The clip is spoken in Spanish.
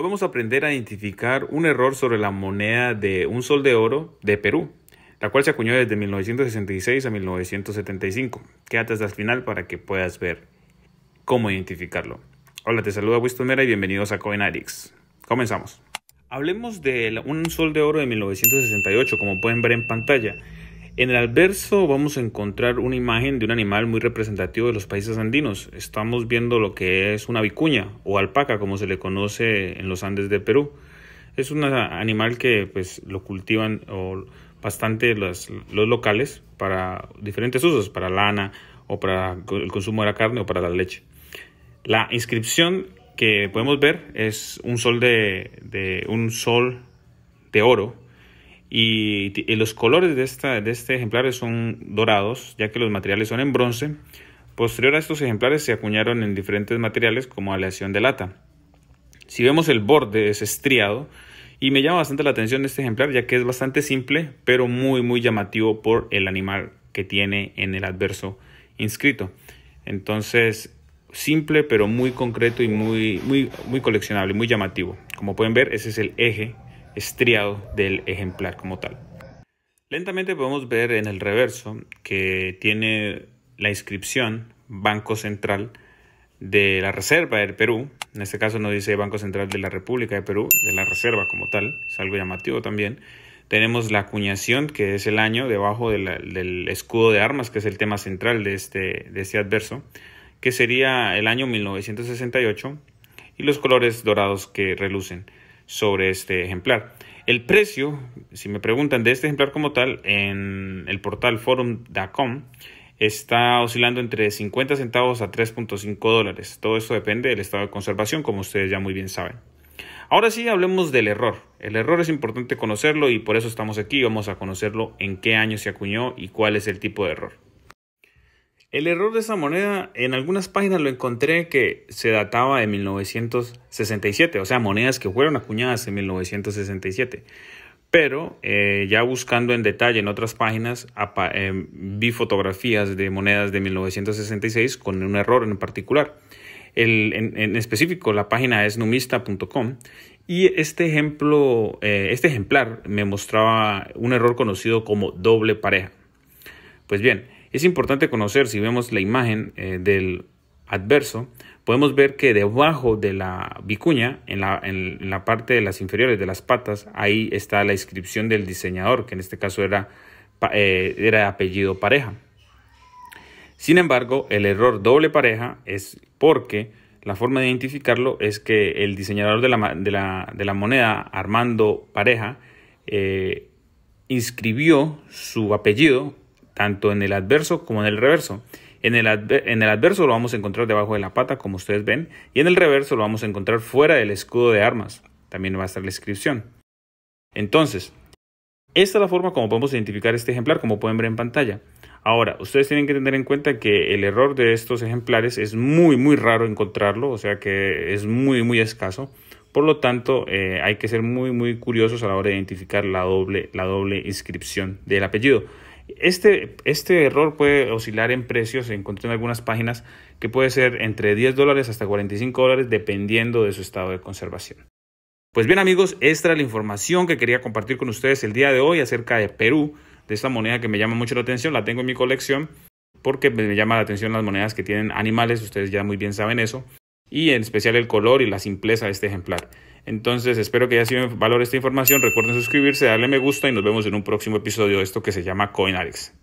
Hoy vamos a aprender a identificar un error sobre la moneda de un sol de oro de Perú, la cual se acuñó desde 1966 a 1975. Quédate hasta el final para que puedas ver cómo identificarlo. Hola, te saluda Winston Mera y bienvenidos a CoinAddicts. Comenzamos. Hablemos de un sol de oro de 1968, como pueden ver en pantalla. En el alverso vamos a encontrar una imagen de un animal muy representativo de los países andinos. Estamos viendo lo que es una vicuña o alpaca, como se le conoce en los Andes de Perú. Es un animal que pues lo cultivan bastante los, locales para diferentes usos, para lana o para el consumo de la carne o para la leche. La inscripción que podemos ver es un sol de un sol de oro y, los colores de, esta, de este ejemplar son dorados, ya que los materiales son en bronce. Posterior a estos ejemplares se acuñaron en diferentes materiales como aleación de lata. Si vemos el borde es estriado y me llama bastante la atención este ejemplar ya que es bastante simple pero muy muy llamativo por el animal que tiene en el adverso inscrito. Entonces simple pero muy concreto y muy, muy, muy coleccionable, muy llamativo. Como pueden ver ese es el eje estriado del ejemplar como tal. Lentamente podemos ver en el reverso que tiene la inscripción Banco Central de la Reserva del Perú. En este caso no dice Banco Central de la República de Perú, de la Reserva como tal. Es algo llamativo también. Tenemos la acuñación, que es el año, debajo del escudo de armas, que es el tema central de este, de este adverso, que sería el año 1968, y los colores dorados que relucen sobre este ejemplar. El precio, si me preguntan de este ejemplar como tal, en el portal forum.com está oscilando entre 50 centavos a 3.5 dólares. Todo eso depende del estado de conservación, como ustedes ya muy bien saben. Ahora sí, hablemos del error. El error es importante conocerlo y por eso estamos aquí. Vamos a conocerlo en qué año se acuñó y cuál es el tipo de error. El error de esa moneda, en algunas páginas lo encontré que se databa de 1967, o sea, monedas que fueron acuñadas en 1967. Pero eh, ya buscando en detalle en otras páginas, eh, vi fotografías de monedas de 1966 con un error en particular. en, específico, la página es numista.com y este ejemplo, eh, este ejemplar me mostraba un error conocido como doble pareja. Pues bien, es importante conocer, si vemos la imagen eh, del adverso, podemos ver que debajo de la vicuña, en la, en la, parte de las inferiores de las patas, ahí está la inscripción del diseñador, que en este caso era, eh, era apellido pareja. Sin embargo, el error doble pareja es porque la forma de identificarlo es que el diseñador de la, de la, de la moneda, Armando Pareja, eh, inscribió su apellido tanto en el adverso como en el reverso. En el, adverso lo vamos a encontrar debajo de la pata, como ustedes ven, y en el reverso lo vamos a encontrar fuera del escudo de armas. También va a estar la inscripción. Entonces, esta es la forma como podemos identificar este ejemplar, como pueden ver en pantalla. Ahora, ustedes tienen que tener en cuenta que el error de estos ejemplares es muy, muy raro encontrarlo, o sea que es muy, muy escaso. Por lo tanto, eh, hay que ser muy, muy curiosos a la hora de identificar la doble, la doble inscripción del apellido. Este, este error puede oscilar en precios, encontré en algunas páginas, que puede ser entre 10 dólares hasta 45 dólares dependiendo de su estado de conservación. Pues bien amigos, esta era la información que quería compartir con ustedes el día de hoy acerca de Perú, de esta moneda que me llama mucho la atención, la tengo en mi colección porque me llama la atención las monedas que tienen animales, ustedes ya muy bien saben eso, y en especial el color y la simpleza de este ejemplar. Entonces espero que haya sido valor esta información. Recuerden suscribirse, darle me gusta y nos vemos en un próximo episodio de esto que se llama CoinAlex.